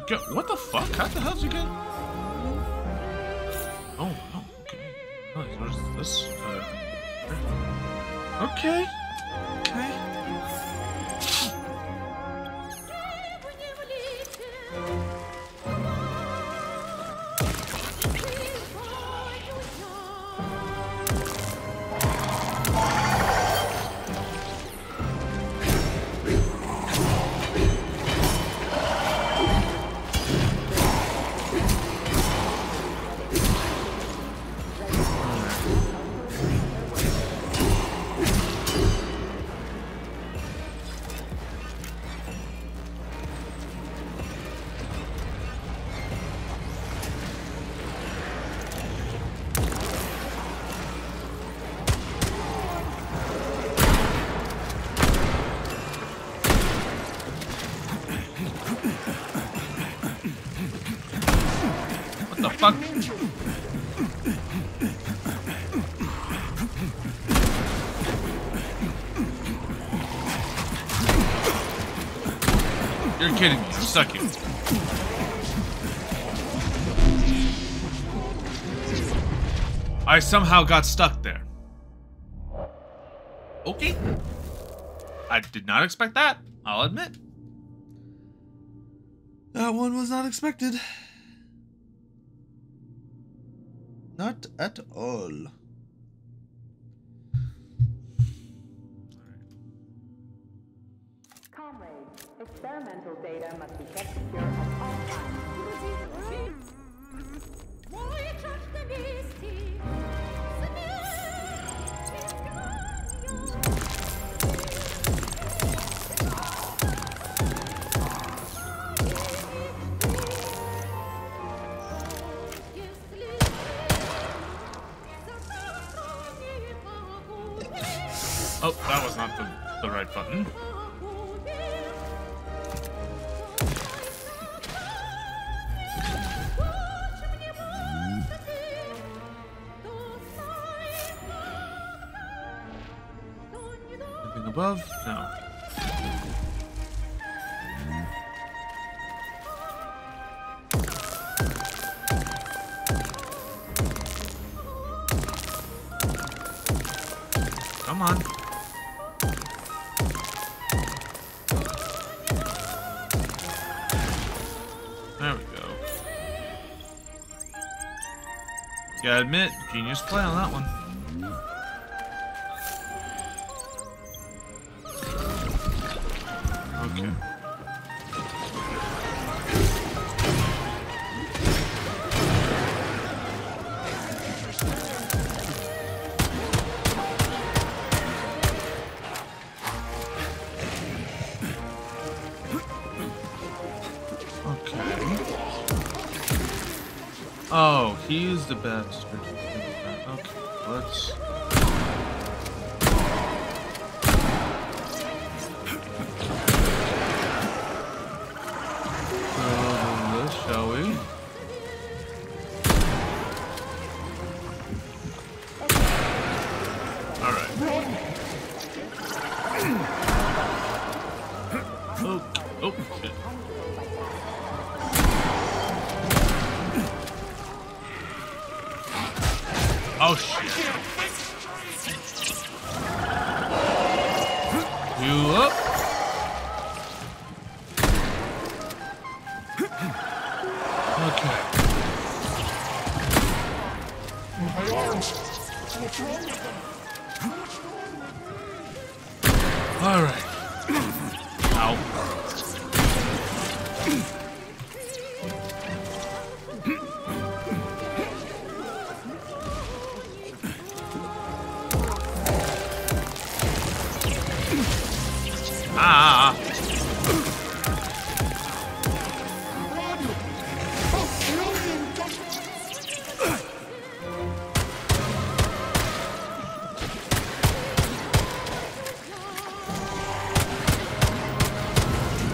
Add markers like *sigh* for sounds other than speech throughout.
go. What the fuck? How the hell did you get? Oh, okay. Oh, there's this. Uh. Okay. Fuck? You're kidding me. You. I somehow got stuck there. Okay. I did not expect that. I'll admit. That one was not expected. Not at all. Comrades, experimental data must be kept secure at all times. Oh, the Gotta admit, genius play on that one. Okay. Okay. Oh, he's the bastard. Oh shit.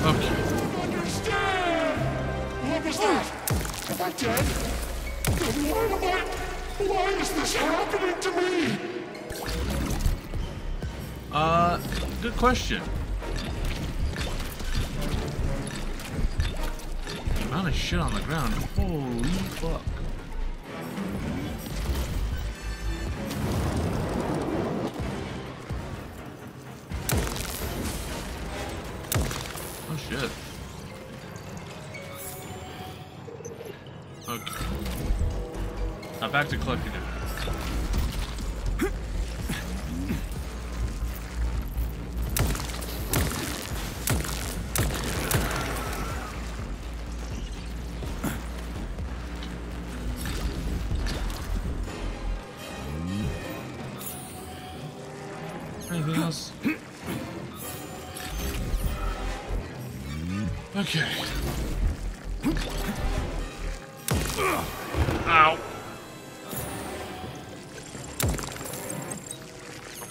Understand! Am dead? Uh, good question. The amount of shit on the ground, holy fuck. Else? Okay. Ow.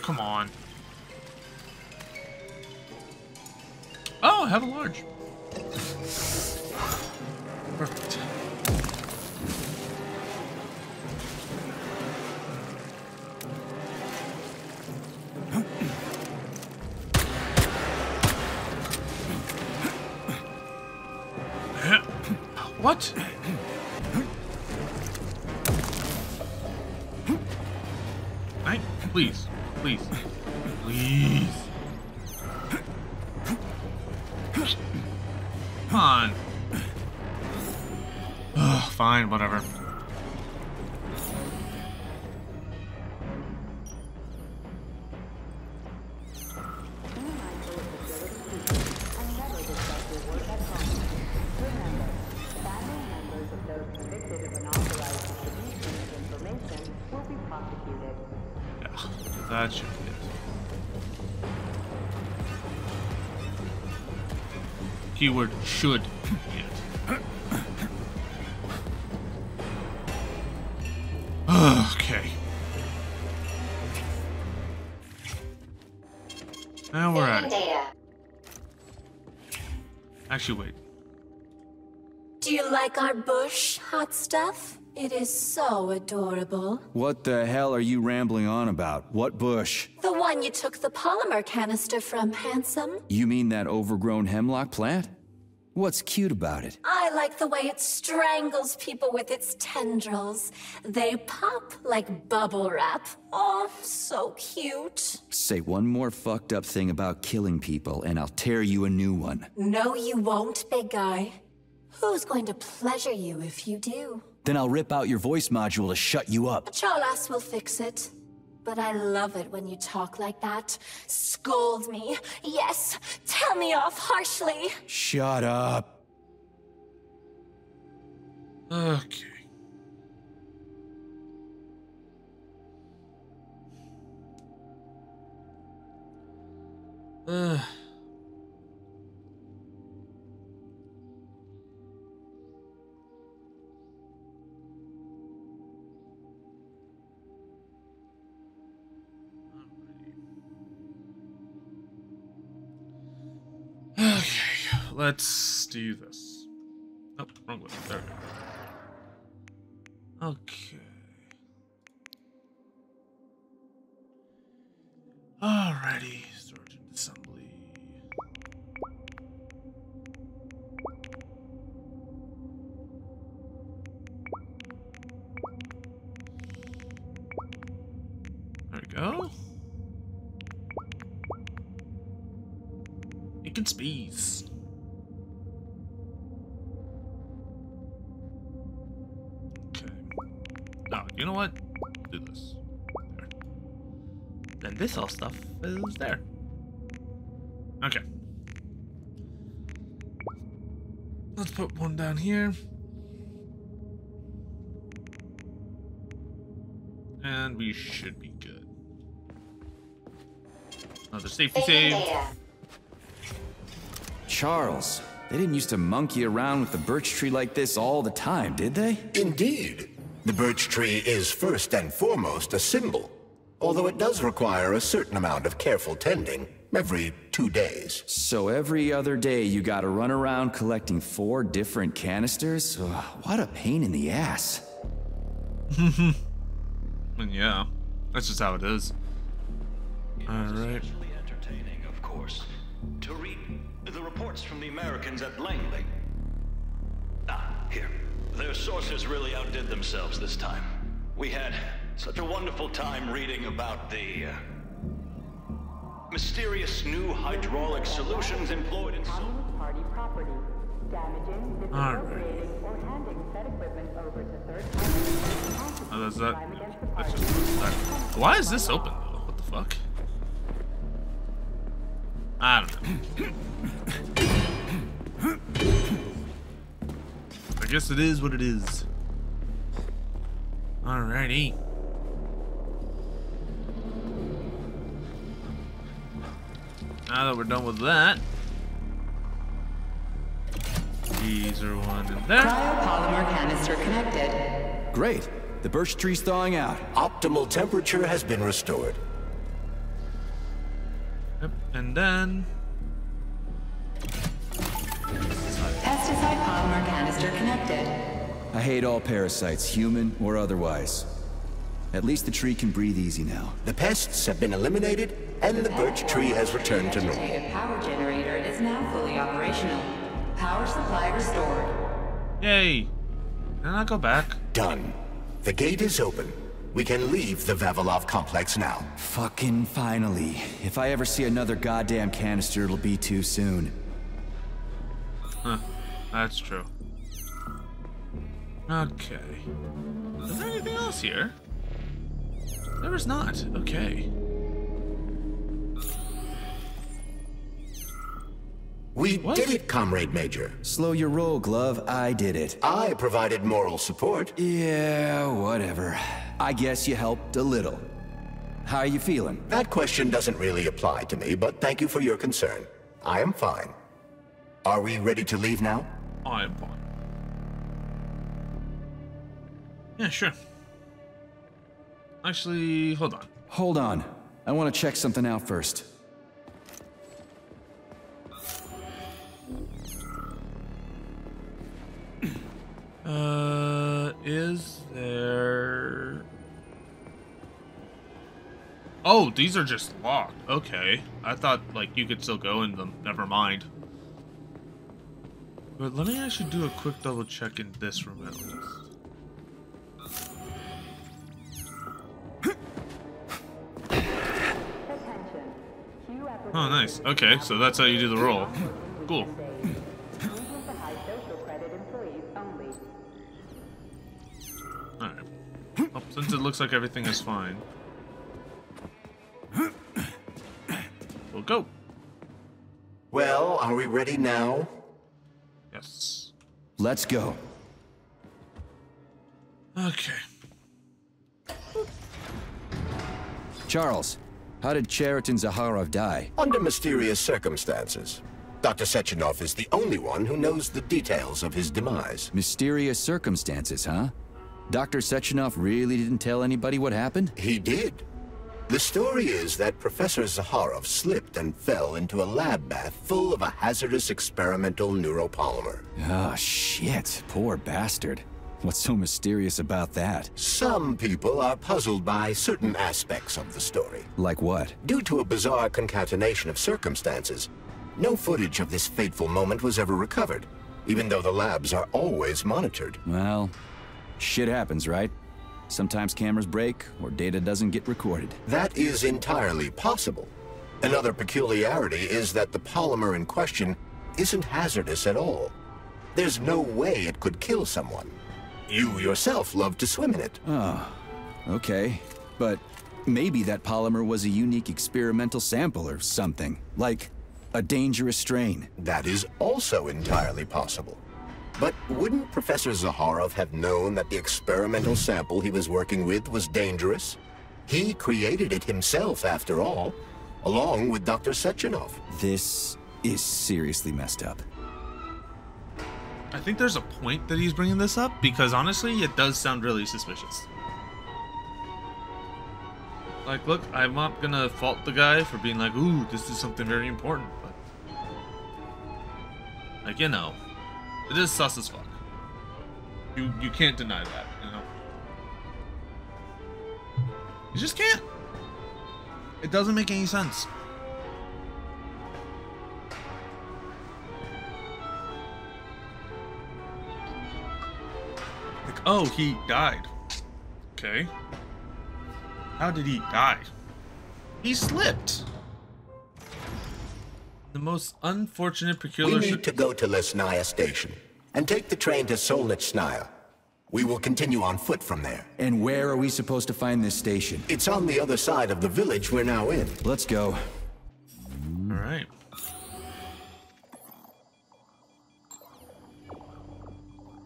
Come on. Oh, have a large. That should be it. Keyword should *coughs* be it. Okay. Now we're at it. Actually, wait. Do you like our bush, hot stuff? It is so adorable. What the hell are you rambling on about? What bush? The one you took the polymer canister from, handsome. You mean that overgrown hemlock plant? What's cute about it? I like the way it strangles people with its tendrils. They pop like bubble wrap. Oh, so cute. Say one more fucked up thing about killing people, and I'll tear you a new one. No, you won't, big guy. Who's going to pleasure you if you do? Then I'll rip out your voice module to shut you up. Cholas will fix it. But I love it when you talk like that. Scold me. Yes, tell me off harshly. Shut up. Okay. Uh. *sighs* *sighs* let's do this. Oh, wrong way. There we go. Okay. Alrighty, this all stuff is there. Okay. Let's put one down here. And we should be good. Another safety save. Charles, they didn't used to monkey around with the birch tree like this all the time, did they? Indeed. The birch tree is first and foremost a symbol, although it does require a certain amount of careful tending every two days. So every other day you gotta run around collecting four different canisters? Ugh, what a pain in the ass. *laughs* And yeah, that's just how it is. Alright. Especially entertaining, of course, to read the reports from the Americans at Langley. Ah, here. Their sources really outdid themselves this time. We had such a wonderful time reading about the uh, mysterious new hydraulic solutions employed in so Communist Party property. Damaging, misappropriating, Alright. or handing said equipment over to third parties. Oh, that's that. Crime against the That's just that. Why is this open though? What the fuck? I don't know. *coughs* I guess it is what it is. Alrighty. Now that we're done with that, these are one in there. Cryopolymer canister connected. Great. The birch tree's thawing out. Optimal temperature has been restored. Yep, and then Pesticide polymer canister connected. I hate all parasites, human or otherwise. At least the tree can breathe easy now. The pests have been eliminated, and the birch tree has returned to normal. Vegetative power generator is now fully operational. Power supply restored. Yay! Can I go back? Done. The gate is open. We can leave the Vavilov complex now. Fucking finally. If I ever see another goddamn canister, it'll be too soon. Huh. That's true. Okay. Is there anything else here? There is not. Okay. We What? did it, Comrade Major. Slow your roll, Glove. I did it. I provided moral support. Yeah, whatever. I guess you helped a little. How are you feeling? That question doesn't really apply to me, but thank you for your concern. I am fine. Are we ready to leave now? I am fine. Yeah, sure. Actually, hold on. Hold on. I want to check something out first. Uh, is there... Oh, these are just locked. Okay. I thought, like, you could still go in them. Never mind. But let me actually do a quick double check in this room at least. Oh, nice. Okay, so that's how you do the roll. Cool. Looks like everything is fine. We'll go. Well, are we ready now? Yes. Let's go. Okay. Charles, how did Cheriton Zakharov die? Under mysterious circumstances. Dr. Sechenov is the only one who knows the details of his demise. Mysterious circumstances, huh? Dr. Sechenov really didn't tell anybody what happened? He did. The story is that Professor Zakharov slipped and fell into a lab bath full of a hazardous experimental neuropolymer. Oh, shit. Poor bastard. What's so mysterious about that? Some people are puzzled by certain aspects of the story. Like what? Due to a bizarre concatenation of circumstances, no footage of this fateful moment was ever recovered, even though the labs are always monitored. Well, shit happens, right? Sometimes cameras break or data doesn't get recorded. That is entirely possible. Another peculiarity is that the polymer in question isn't hazardous at all. There's no way it could kill someone. You yourself love to swim in it. Oh, okay. But maybe that polymer was a unique experimental sample or something. Like a dangerous strain. That is also entirely possible. But wouldn't Professor Zakharov have known that the experimental sample he was working with was dangerous? He created it himself, after all, along with Dr. Sechenov. This is seriously messed up. I think there's a point that he's bringing this up because honestly, it does sound really suspicious. Like, look, I'm not gonna fault the guy for being like, ooh, this is something very important, but. Like, you know, it is sus as fuck. You, you can't deny that, you know? You just can't. It doesn't make any sense. Like, oh, he died. Okay. How did he die? He slipped. The most unfortunate We need to go to Lesnaya Station and take the train to Solnitsnaya. We will continue on foot from there. And where are we supposed to find this station? It's on the other side of the village we're now in. Let's go. All right.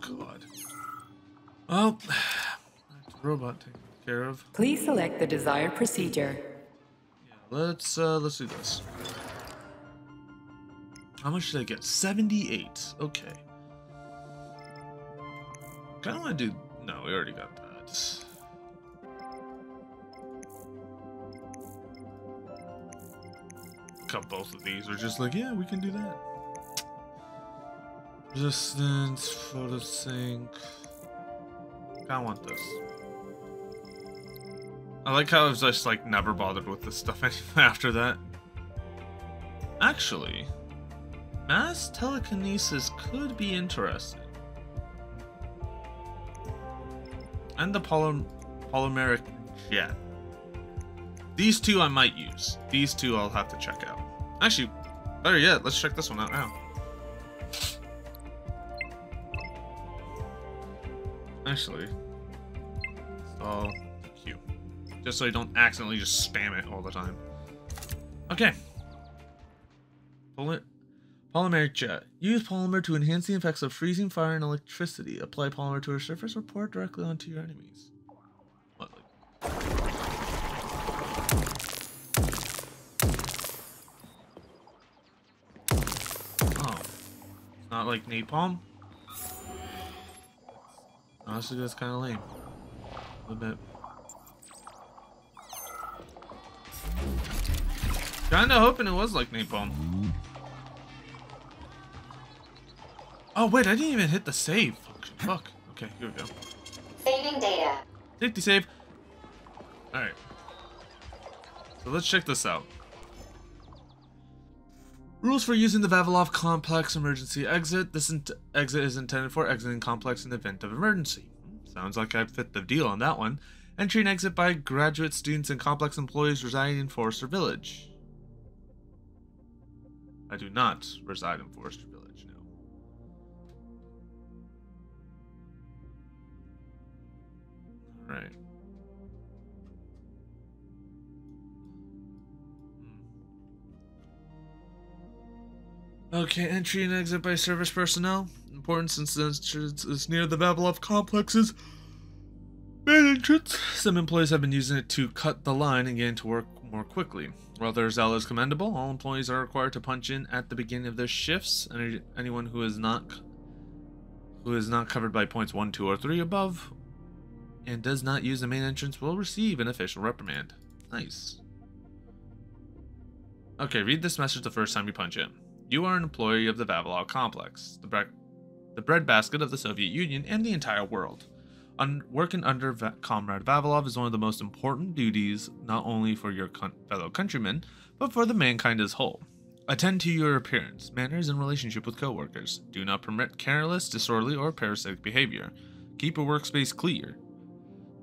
God. Well, that's *sighs* the robot taken care of. Please select the desired procedure. Let's uh let's do this. How much did I get? 78. Okay. Kinda wanna do no, we already got that. Cut both of these. We're just like, yeah, we can do that. Resistance, photo sync. Kinda want this. I like how I was just like never bothered with this stuff *laughs* after that. Actually, mass telekinesis could be interesting. And the poly polymeric jet. These two I might use. These two I'll have to check out. Actually, better yet, let's check this one out now. Actually, install Q. Just so I don't accidentally just spam it all the time. Okay. Pull it. Polymeric jet. Use polymer to enhance the effects of freezing, fire, and electricity. Apply polymer to a surface or pour it directly onto your enemies. What. Oh. Not like napalm? Honestly, that's kind of lame. A bit. Kinda hoping it was like napalm. Oh wait, I didn't even hit the save function. Fuck. Okay, here we go. Saving data. Safety save. Alright. So let's check this out. Rules for using the Vavilov Complex emergency exit. This exit is intended for exiting complex in the event of emergency. Sounds like I fit the deal on that one. Entry and exit by graduate students and complex employees residing in Forrester Village. I do not reside in Forrester Village, no. Alright. Hmm. Okay, entry and exit by service personnel. Important since entrance is near the Vavilov complex's main entrance. Some employees have been using it to cut the line and get into work more quickly. While their zeal is commendable, all employees are required to punch in at the beginning of their shifts. Any, anyone who is not who is not covered by points 1, 2, or 3 above and does not use the main entrance will receive an official reprimand. Nice. Okay, read this message the first time you punch in. You are an employee of the Vavilov complex, the, bre- the breadbasket of the Soviet Union and the entire world. Un- working under Comrade Vavilov is one of the most important duties, not only for your con- fellow countrymen, but for the mankind as whole. Attend to your appearance, manners, and relationship with coworkers. Do not permit careless, disorderly, or parasitic behavior. Keep your workspace clear.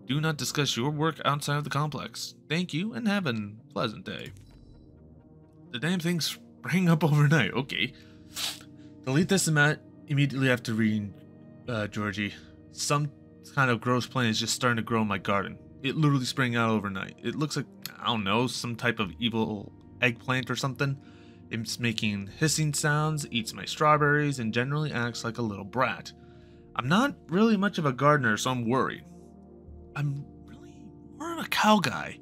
Do not discuss your work outside of the complex. Thank you, and have a pleasant day. The damn thing sprang up *laughs* overnight. Okay. Delete this imme- immediately after reading uh, Georgie. Some kind of gross plant is just starting to grow in my garden. It literally sprang out overnight. It looks like, I don't know, some type of evil eggplant or something. It's making hissing sounds, eats my strawberries, and generally acts like a little brat. I'm not really much of a gardener, so I'm worried. I'm really more of a cow guy.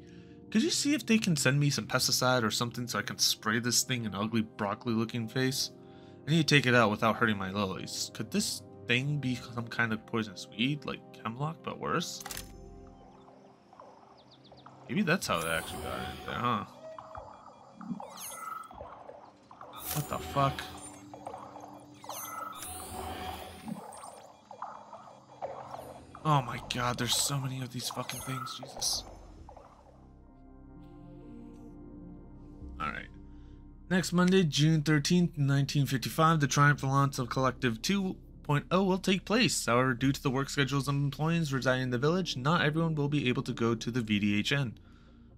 Could you see if they can send me some pesticide or something so I can spray this thing an ugly broccoli looking face? I need to take it out without hurting my lilies. Could this thing be some kind of poisonous weed, like hemlock, but worse? Maybe that's how they actually got it there, huh? What the fuck? Oh my god, there's so many of these fucking things, Jesus. Alright. Next Monday, June 13th, 1955, the triumphal launch of Kollektiv 2.0 will take place. However, due to the work schedules of employees residing in the village, not everyone will be able to go to the VDHN.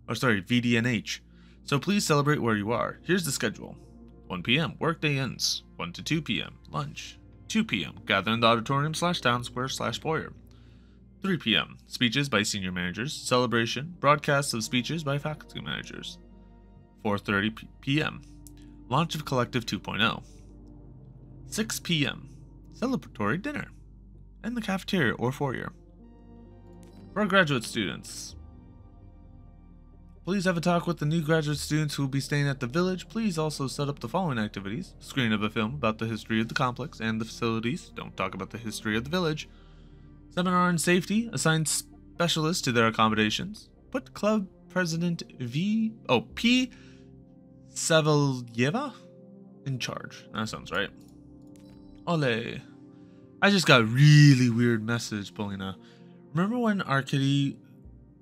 Or sorry, VDNH. So please celebrate where you are. Here's the schedule. 1 p.m. Workday ends. 1 to 2 p.m. Lunch. 2 p.m. Gather in the auditorium slash town square slash foyer. 3 p.m. Speeches by senior managers. Celebration. Broadcasts of speeches by faculty managers. 4:30 p.m. Launch of Kollektiv 2.0. 6 p.m. Celebratory dinner. In the cafeteria or foyer. For graduate students, Please have a talk with the new graduate students who will be staying at the village. Please also set up the following activities screening of a film about the history of the complex and the facilities. Don't talk about the history of the village. Seminar on safety. Assign specialists to their accommodations. Put club president V. Oh, P. Savilyeva in charge. That sounds right. Ole. I just got a really weird message, Polina. Remember when Arkady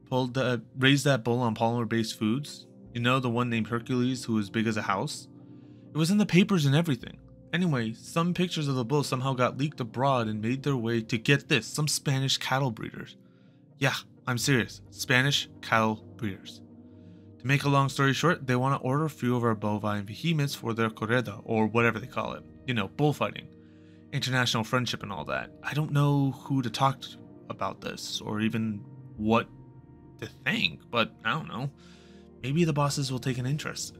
pulled that raised that bull on polymer based foods. You know the one named Hercules who was big as a house? It was in the papers and everything. Anyway, some pictures of the bull somehow got leaked abroad and made their way to get this, some Spanish cattle breeders. Yeah, I'm serious. Spanish cattle breeders. To make a long story short, they want to order a few of our bovine behemoths for their corrida, or whatever they call it. You know, bullfighting. International friendship and all that. I don't know who to talk to about this, or even what to think, but I don't know. Maybe the bosses will take an interest.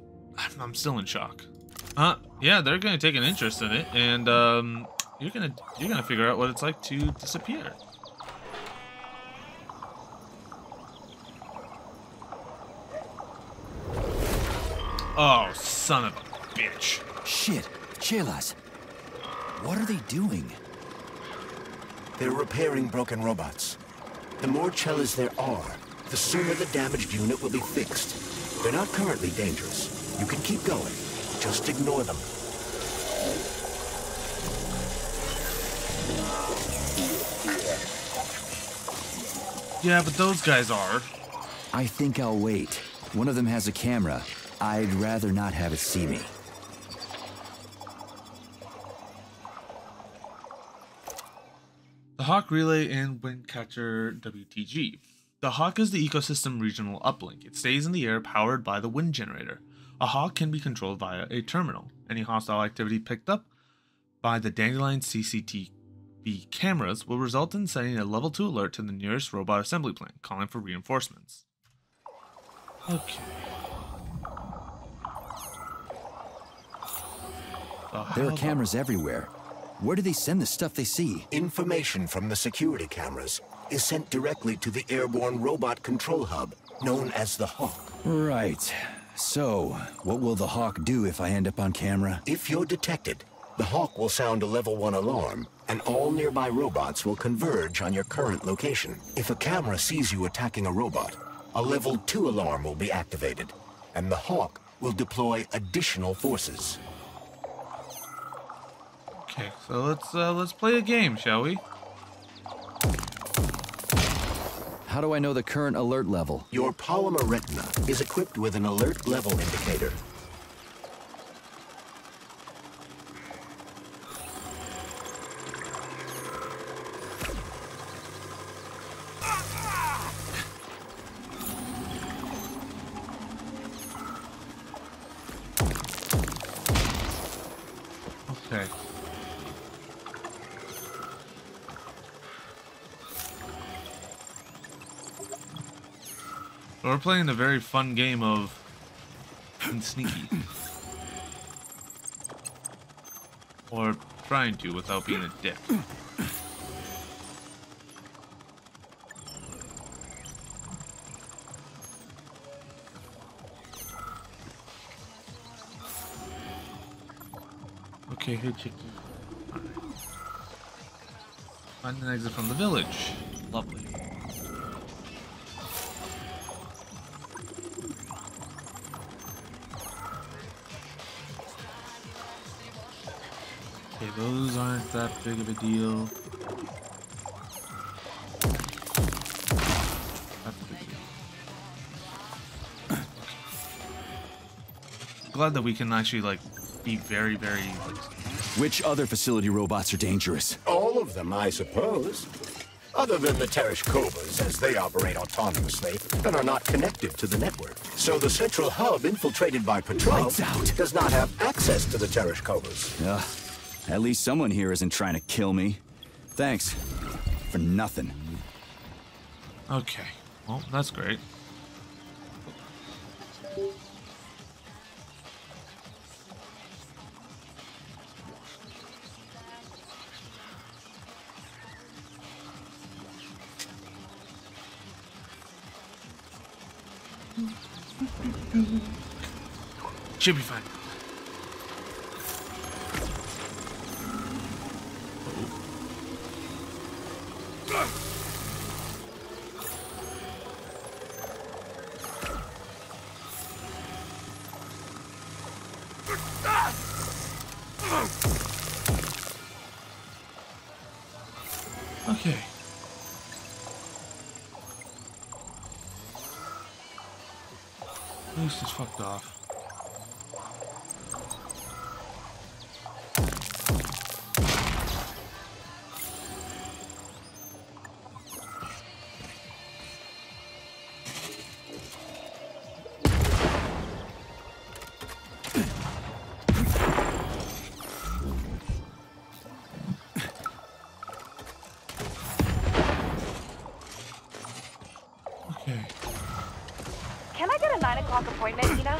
I'm still in shock. Uh, yeah, they're gonna take an interest in it, and um, you're gonna you're gonna figure out what it's like to disappear. Oh, son of a bitch! Shit, Chelas. What are they doing? They're repairing broken robots. The more Cellas there are, the sooner the damaged unit will be fixed. They're not currently dangerous. You can keep going. Just ignore them. Yeah, but those guys are. I think I'll wait. One of them has a camera. I'd rather not have it see me. The Hawk Relay and Windcatcher WTG. The Hawk is the ecosystem regional uplink. It stays in the air powered by the wind generator. A Hawk can be controlled via a terminal. Any hostile activity picked up by the Dandelion CCTV cameras will result in sending a level 2 alert to the nearest robot assembly plant, calling for reinforcements. Okay. The There are cameras everywhere. Where do they send the stuff they see? Information from the security cameras is sent directly to the airborne robot control hub, known as the Hawk. Right. So, what will the Hawk do if I end up on camera? If you're detected, the Hawk will sound a level 1 alarm, and all nearby robots will converge on your current location. If a camera sees you attacking a robot, a level 2 alarm will be activated, and the Hawk will deploy additional forces. Okay, so let's uh, let's play a game, shall we? How do I know the current alert level? Your polymer retina is equipped with an alert level indicator. We're playing a very fun game of being *clears throat* sneaky. or trying to without being a dick. Okay, here, chicky. Find an exit from the village. Lovely. Those aren't that big of a deal. That's a big deal. glad that we can actually like be very, very like, Which other facility robots are dangerous? All of them, I suppose. Other than the Tereshkovas, as they operate autonomously and are not connected to the network. So the central hub infiltrated by Petrov Lights out. does not have access to the Tereshkovas. Ugh. At least someone here isn't trying to kill me. Thanks. For nothing. Okay. Well, that's great. Should be fine. O'clock appointment, Nina?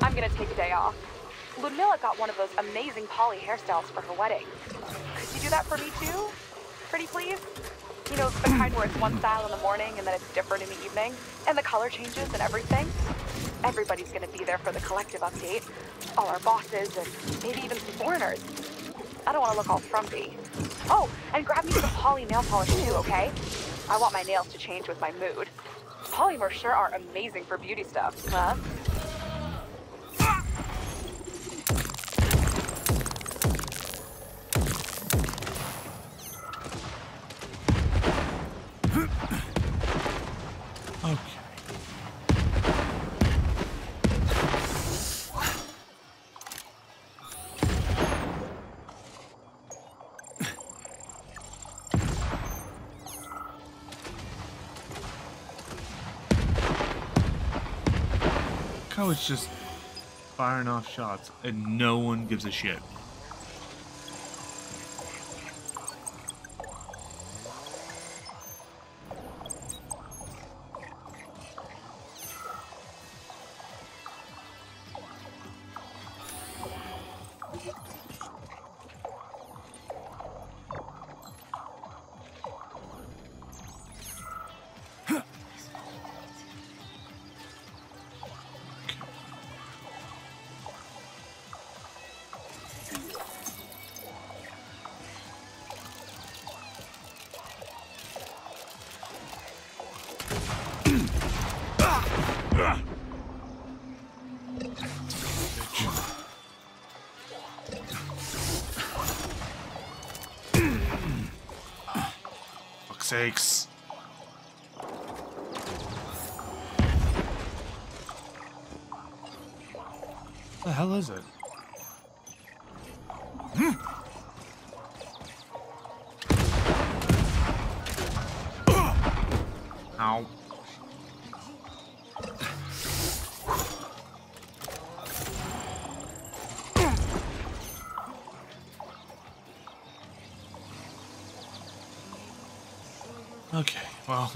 I'm gonna take a day off. Ludmilla got one of those amazing poly hairstyles for her wedding. Could you do that for me too? Pretty please? You know, the kind where it's one style in the morning and then it's different in the evening, and the color changes and everything. Everybody's gonna be there for the collective update. All our bosses and maybe even some foreigners. I don't wanna look all frumpy. Oh, and grab me some poly nail polish too, okay? I want my nails to change with my mood. Polymers sure are amazing for beauty stuff, huh? How it's just firing off shots and no one gives a shit. Fuck's sakes. the hell is it?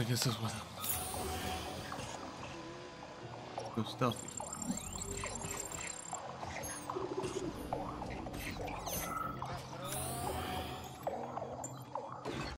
I guess this was. Go stealthy.